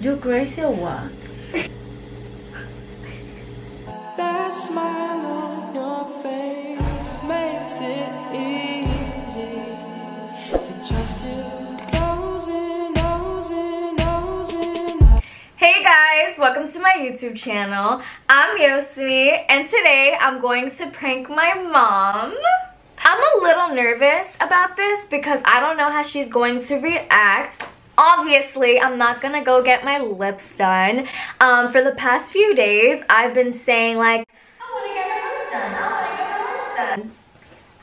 You crazy or what? That smile on your face makes it easy to trust you. Hey guys, welcome to my YouTube channel. I'm Yosmi, and today I'm going to prank my mom. I'm a little nervous about this because I don't know how she's going to react. Obviously, I'm not gonna go get my lips done. Um, for the past few days, I've been saying like, I wanna get my lips done, I wanna get my lips done.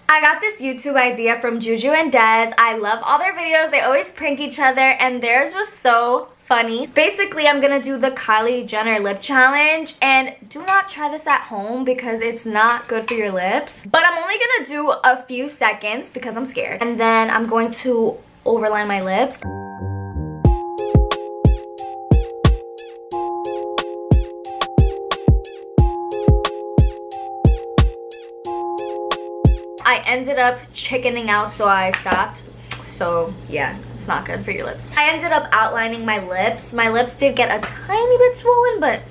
I got this YouTube idea from Juju and Dez. I love all their videos. They always prank each other and theirs was so funny. Basically, I'm gonna do the Kylie Jenner lip challenge and do not try this at home because it's not good for your lips. But I'm only gonna do a few seconds because I'm scared. And then I'm going to overline my lips. I ended up chickening out so I stopped. So yeah, it's not good for your lips. I ended up outlining my lips. My lips did get a tiny bit swollen, but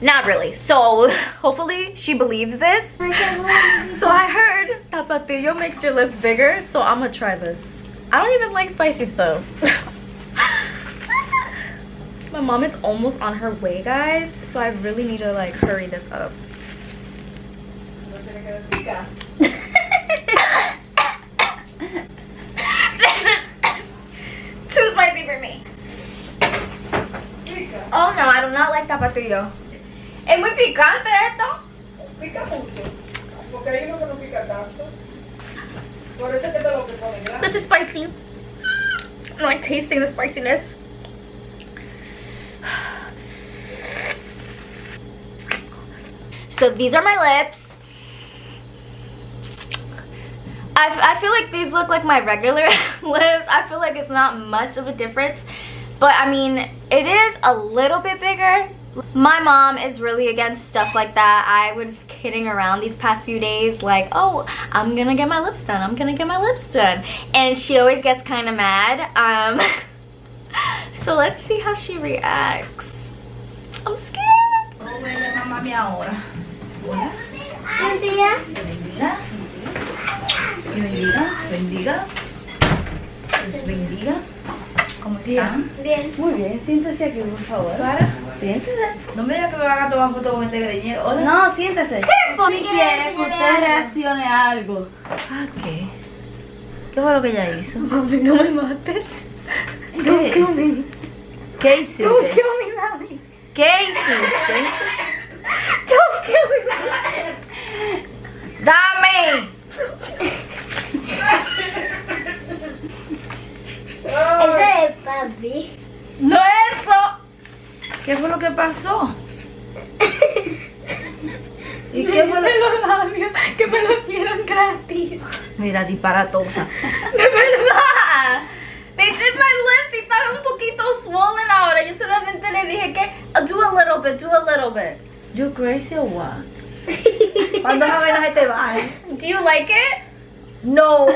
not really. So hopefully she believes this. so I heard Tapatio makes your lips bigger, so I'm gonna try this. I don't even like spicy stuff. My mom is almost on her way, guys, so I really need to like hurry this up. this is too spicy for me. Oh no, I do not like tapatio. Es muy picante esto. Pica mucho, porque hay uno que no pica tanto. Por eso es que te lo ponen. This is spicy. I'm like tasting the spiciness. So these are my lips. I, I feel like these look like my regular lips. I feel like it's not much of a difference. But I mean, it is a little bit bigger. My mom is really against stuff like that. I was kidding around these past few days like, oh, I'm gonna get my lips done. I'm gonna get my lips done. And she always gets kind of mad. Um, so let's see how she reacts. I'm scared. Mamá mía ahora. Cynthia. Bendigas. Bendiga, bendiga. Bendiga. ¿Cómo están? Bien. Muy bien, siéntese aquí, por favor. Para. Siéntese. No me diga que me van a tomar foto con este greñero. Hola. No, siéntese. Careful, Si ¿qué quiere que usted reaccione a algo. ¿A qué? ¿Qué fue lo que ella hizo? Mami, no me mates. ¿Qué hizo? ¿Qué hiciste? Don't kill me, mami. ¿Qué hiciste? Don't kill me. ¡Dame! ¡No eso! ¿Qué fue lo que pasó? ¿Y qué fue lo los labios que me los dieron gratis. Mira, disparatosa. De verdad. They did my lips y estaba un poquito swollen ahora. Yo solamente le dije que uh, do a little bit, do a little bit. You crazy or what? ¿Cuándo la venas se te baje? Do you like it? No.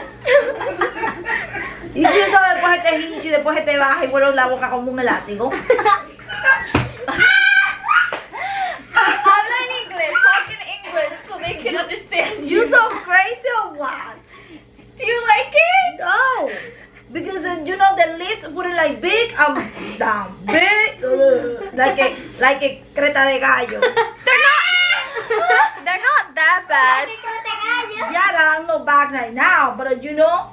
¿Y si eso después se te hincha y después se te baja y vuelve la boca como un elástico? Habla en inglés. Talk in English so they can understand you. You so crazy or what? Do you like it? No. Because uh, you know the lips put it like big and down. Big. ugh, like a like a creta de gallo. They're not. They're not that bad. Yeah, I'm not back right now, but uh, you know,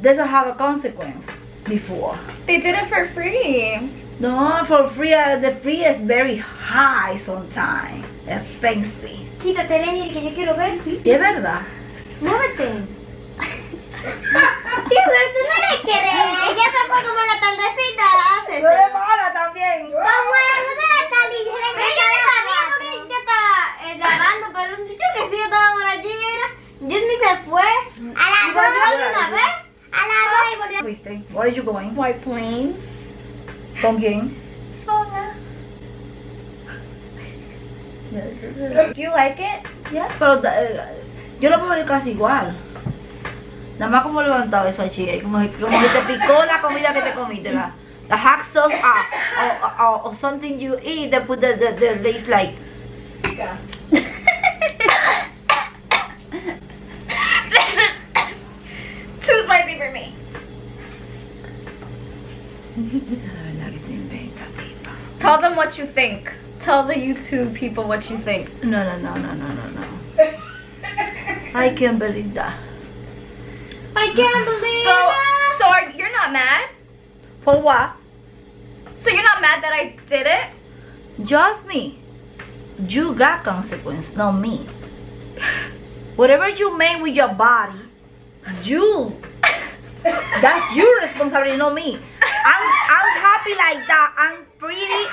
doesn't have a consequence before. They did it for free. No, for free, uh, the free is very high sometimes. It's expensive. Quítate, Lenny, que yo quiero ver. ¿Y es verdad? Muévete. Tío, pero tú no eres que Ella sacó como la tardecita, hace Tú eres mala también. ¿Cómo es? Y volvió. Fuiste. Where are you going? White Plains. ¿Con quién? Sola. Do you like it? Ya, pero eh, yo lo puedo casi igual. Nada más como levantado eso chica, y como, como que te picó la comida que te comiste, la, the hot sauce or, or, or, or something you eat, they put the, the, the lace like, Yeah. Tell them what you think. Tell the YouTube people what you think. no, no, no, no, no, no, no. I can't believe that. I can't believe so, So are, you're not mad? For what? So you're not mad that I did it? Just me. You got consequence, not me. Whatever you make with your body, you. That's your responsibility, not me. I'm I'm happy like that. I'm pretty.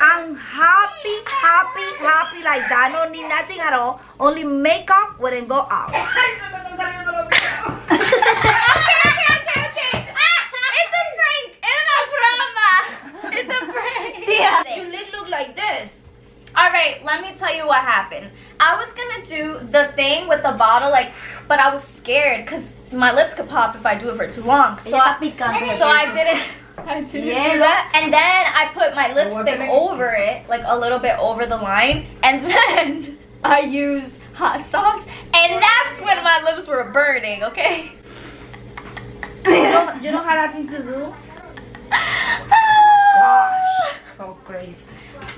I'm happy, happy, happy like that. I don't need nothing at all. Only makeup when I go out. Ay, se me están saliendo los videos. okay, okay, okay, okay. Ah, it's a prank. It's a broma. It's a prank. You look, look like this. All right, let me tell you what happened. I was gonna do the thing with the bottle, like, but I was scared because my lips could pop if I do it for too long. So I, so I didn't. I didn't do that. And then I put my lipstick over it, like a little bit over the line, and then I used hot sauce, and that's when my lips were burning. Okay. You don't, you don't have nothing to do. Gosh. So crazy.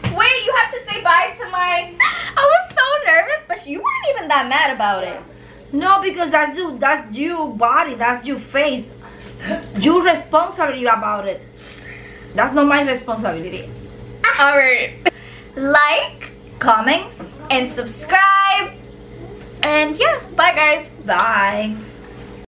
Wait, you have to say bye to my. I was so nervous, but you weren't even that mad about it. No, because that's you. That's your body. That's your face. You responsibility about it. That's not my responsibility. Ah, Alright. Like Comments. and subscribe. And yeah, bye guys. Bye.